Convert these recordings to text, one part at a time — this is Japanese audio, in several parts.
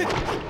Get...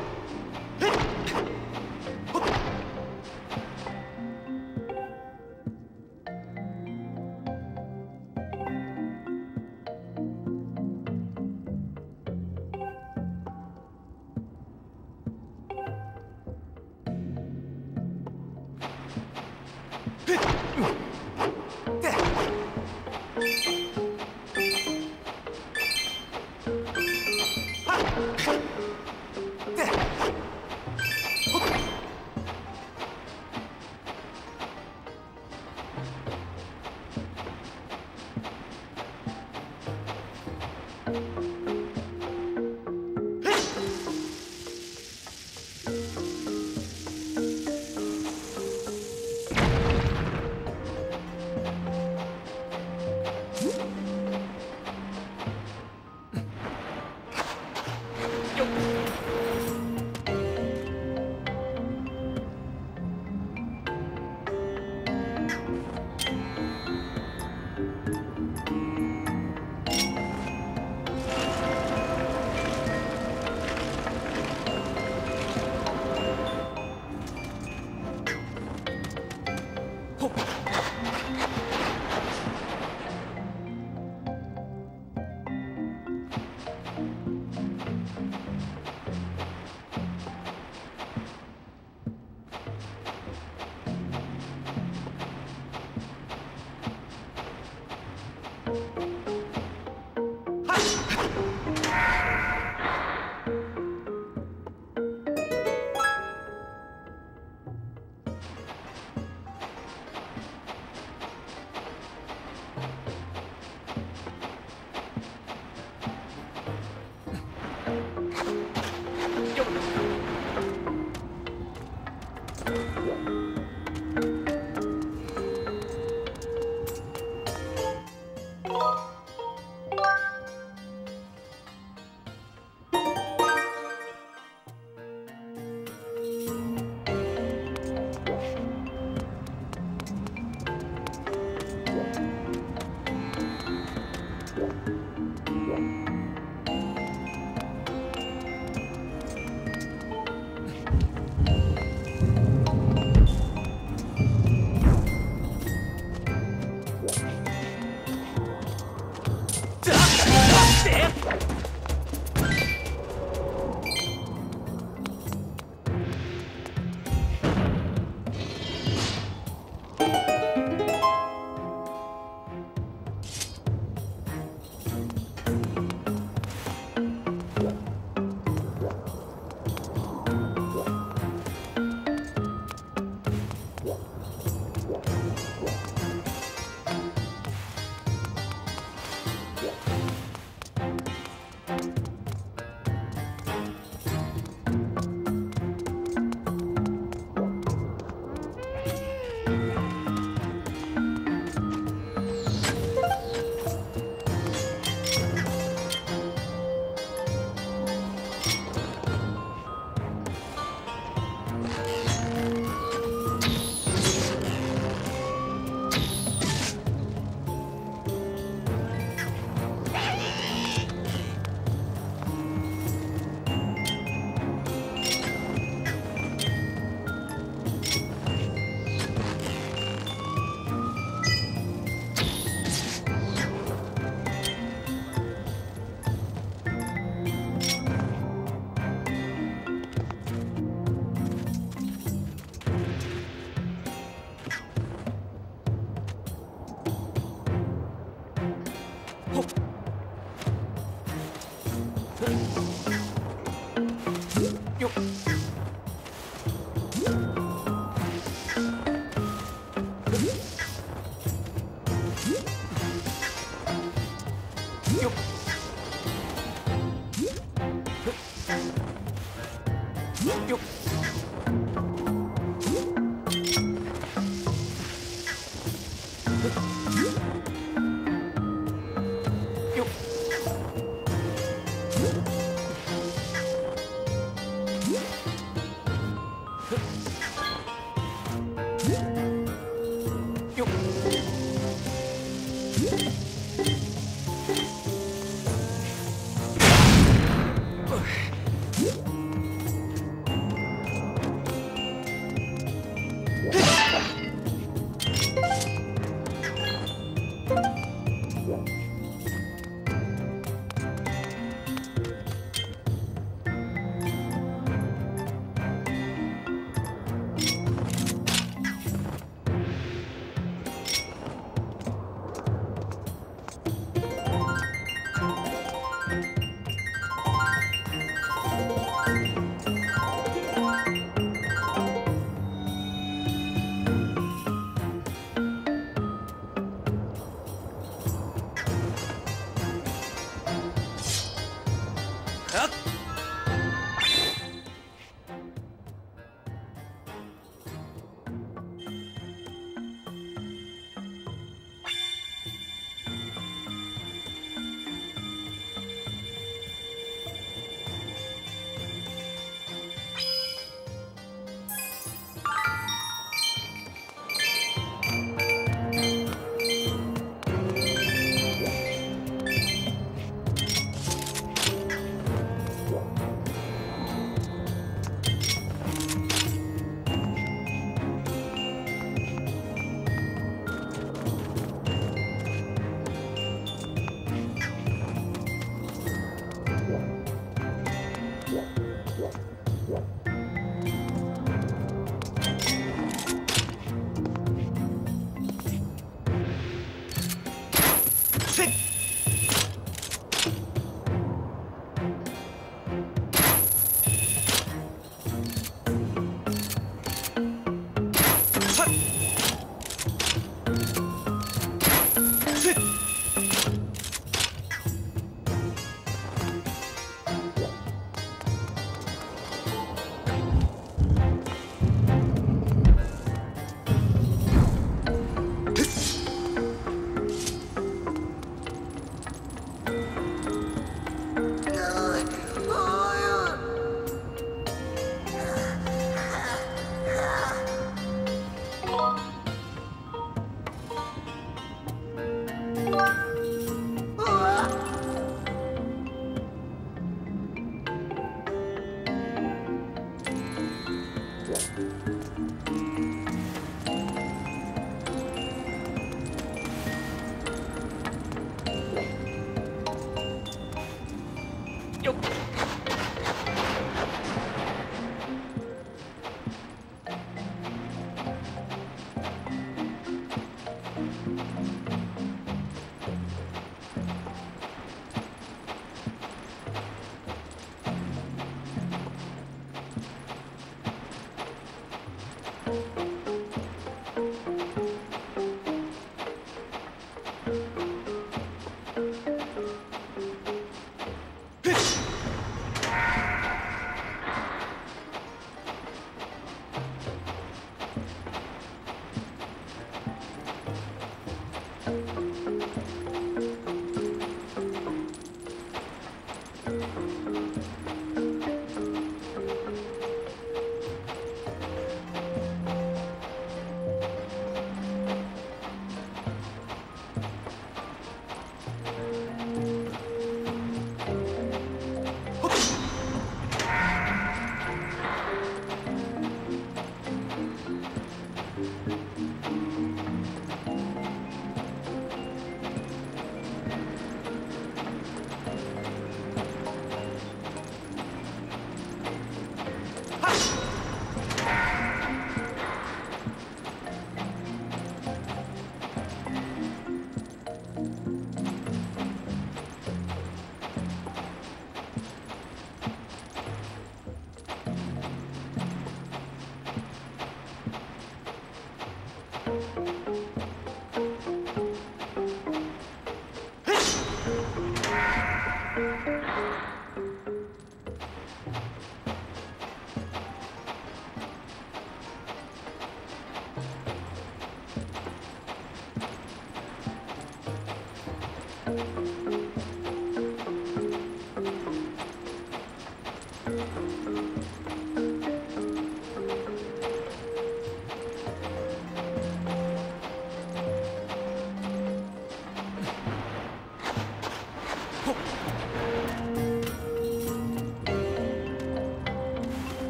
啊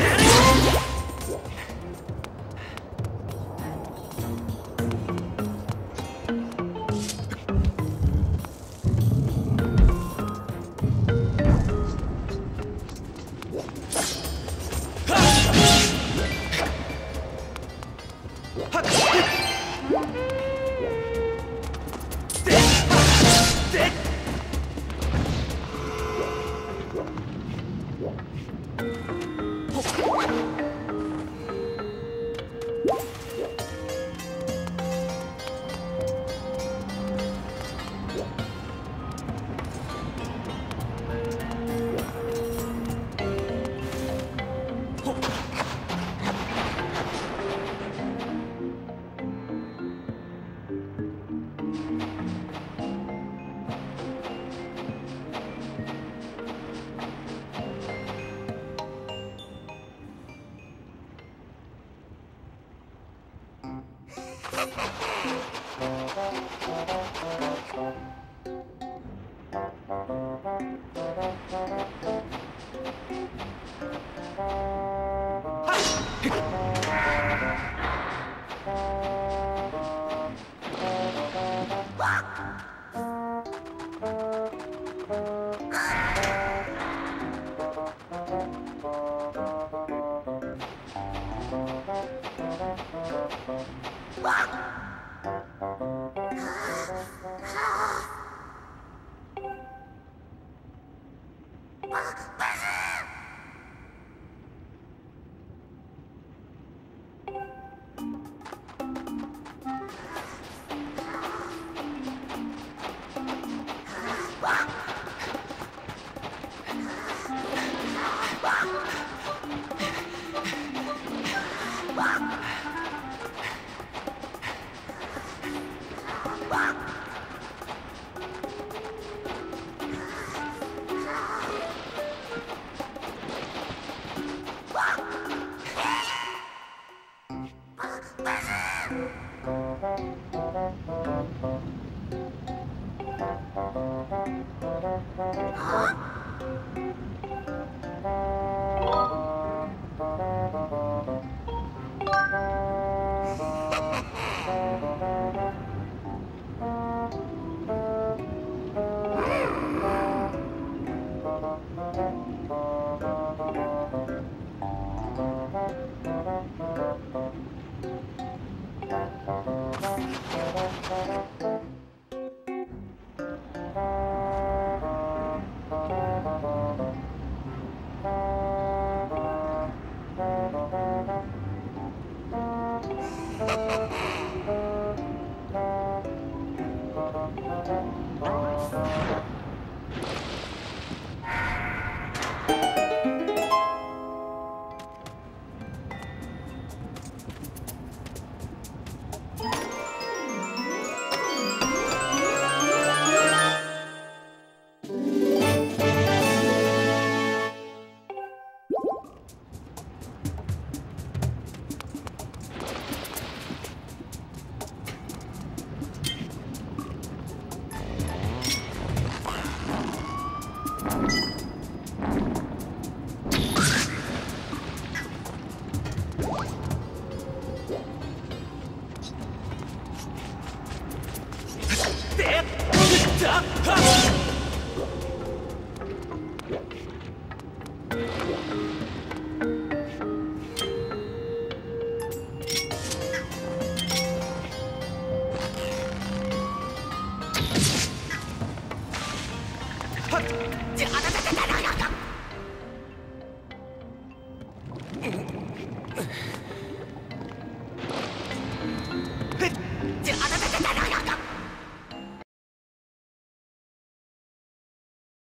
は